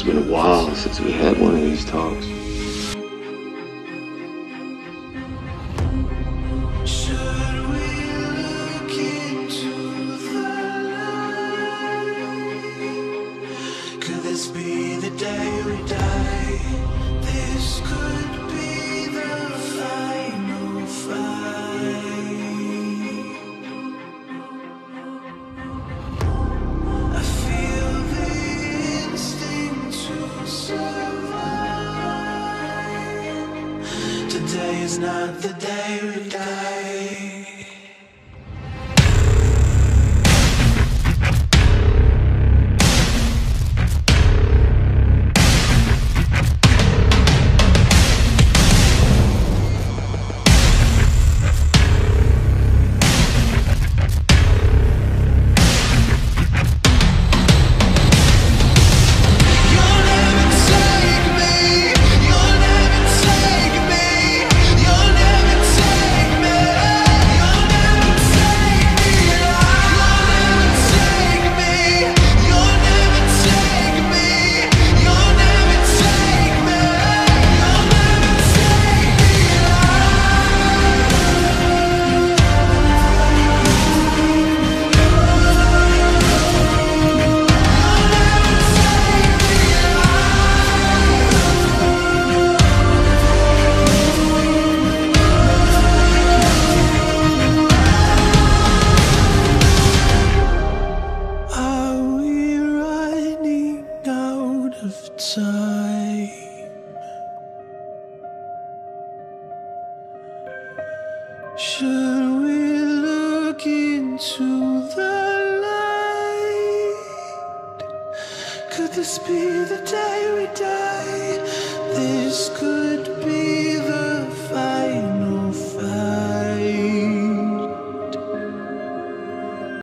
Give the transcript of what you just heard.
been a while since we had one of these talks. Today is not the day we die. Time? Should we look into the light? Could this be the day we die?